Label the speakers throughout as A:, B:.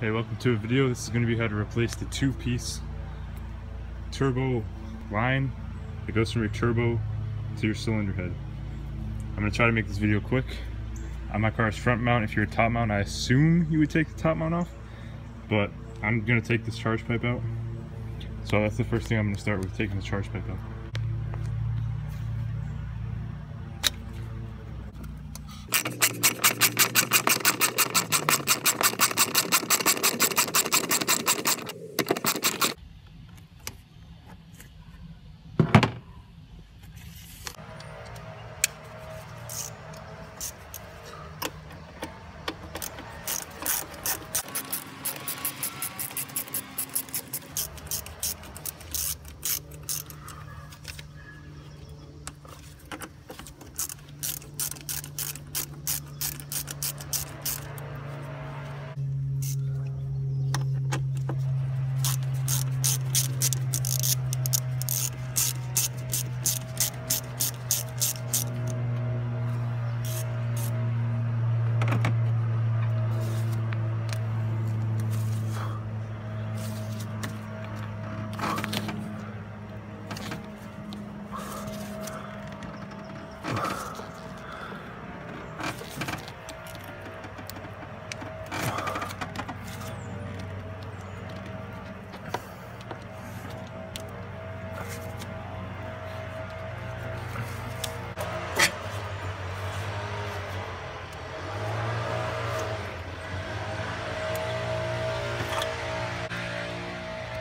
A: Hey, welcome to a video. This is going to be how to replace the two-piece turbo line that goes from your turbo to your cylinder head. I'm going to try to make this video quick. On my car's front mount, if you're a top mount, I assume you would take the top mount off, but I'm going to take this charge pipe out. So that's the first thing I'm going to start with, taking the charge pipe out.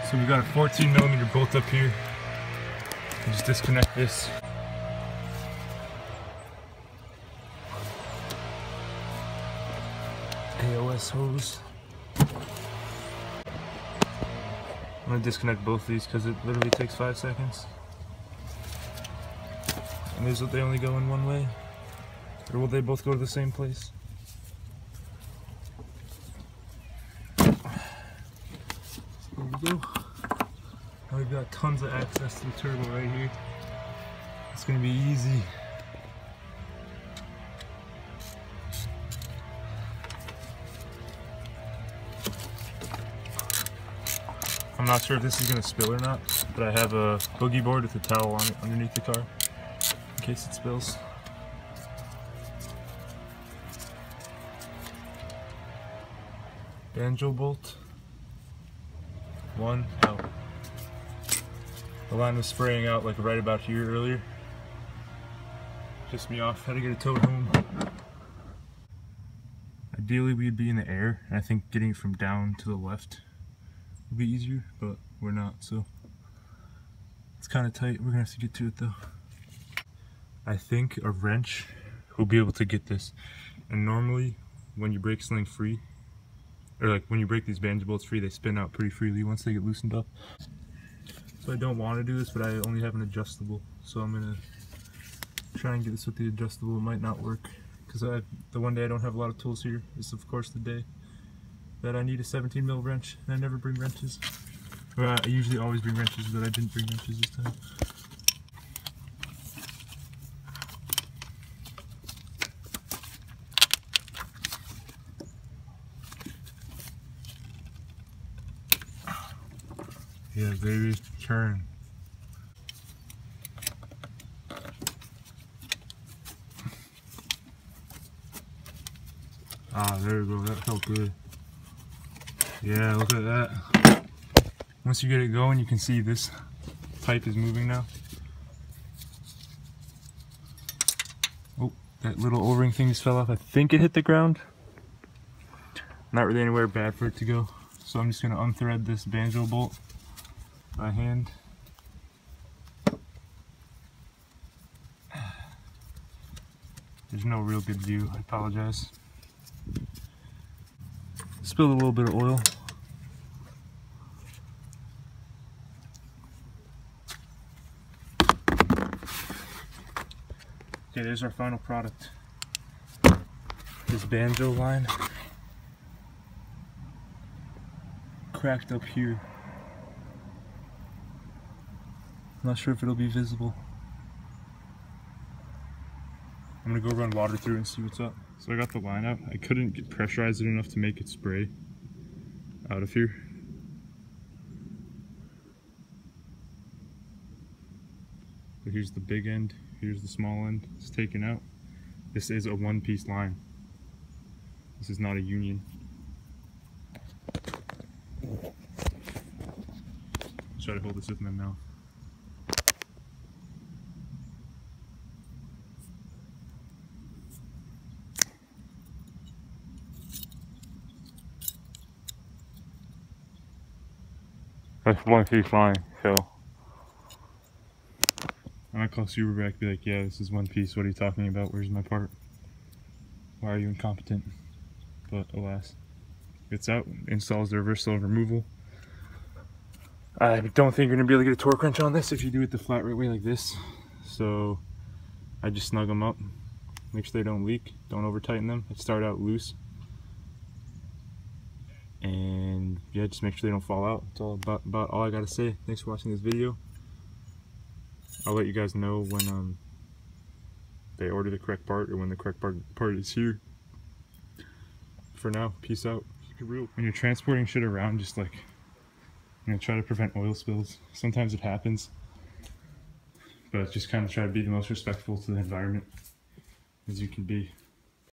A: So we got a 14 millimeter bolt up here. Just disconnect this. AOS hose. I'm gonna disconnect both these because it literally takes five seconds. And is it they only go in one way? Or will they both go to the same place? There we go. We've got tons of access to the turbo right here. It's gonna be easy. I'm not sure if this is gonna spill or not, but I have a boogie board with a towel on it underneath the car in case it spills. Banjo bolt. One out. The line was spraying out like right about here earlier. Pissed me off. Had to get it towed home. Ideally, we'd be in the air, and I think getting from down to the left would be easier, but we're not, so it's kind of tight. We're gonna have to get to it though. I think a wrench will be able to get this. And normally, when you break sling free, or like when you break these banjo bolts free, they spin out pretty freely once they get loosened up. I don't want to do this, but I only have an adjustable. So I'm gonna try and get this with the adjustable. It might not work because the one day I don't have a lot of tools here is of course the day that I need a 17 mil wrench, and I never bring wrenches. Well, I usually always bring wrenches, but I didn't bring wrenches this time. Yeah, baby, turn. Ah, there we go. That felt good. Yeah, look at that. Once you get it going, you can see this pipe is moving now. Oh, that little O-ring thing just fell off. I think it hit the ground. Not really anywhere bad for it to go. So I'm just going to unthread this banjo bolt by hand. There's no real good view, I apologize. Spilled a little bit of oil. Okay, there's our final product. This banjo line. Cracked up here. I'm not sure if it'll be visible. I'm gonna go run water through and see what's up. So I got the line out. I couldn't get pressurize it enough to make it spray. out of here. But here's the big end, here's the small end, it's taken out. This is a one piece line. This is not a union. Try to hold this with my mouth. That's one piece line, so. I call call Subaru back be like, yeah, this is one piece. What are you talking about? Where's my part? Why are you incompetent? But alas, it's out. Installs the reversal removal. I don't think you're gonna be able to get a torque wrench on this if you do it the flat right way like this. So I just snug them up, make sure they don't leak, don't over tighten them. They start out loose. And yeah, just make sure they don't fall out. That's all about, about all I gotta say. Thanks for watching this video. I'll let you guys know when um, they order the correct part or when the correct part, part is here. For now, peace out. When you're transporting shit around, just like you know, try to prevent oil spills. Sometimes it happens, but just kind of try to be the most respectful to the environment as you can be.